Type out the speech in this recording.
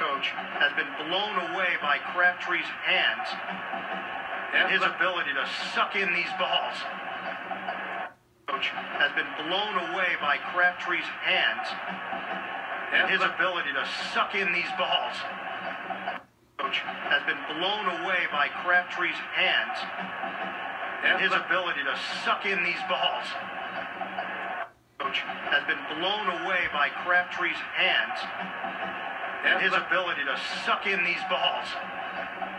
coach has been blown away by Crabtree's hands and his ability to suck in these balls. Coach has been blown away by Crabtree's hands and his ability to suck in these balls. Coach has been blown away by Crabtree's hands and his ability to suck in these balls. Has been blown away by Crabtree's hands and his ability to suck in these balls.